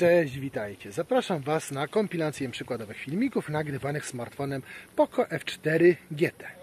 Cześć, witajcie. Zapraszam Was na kompilację przykładowych filmików nagrywanych smartfonem Poco F4 GT.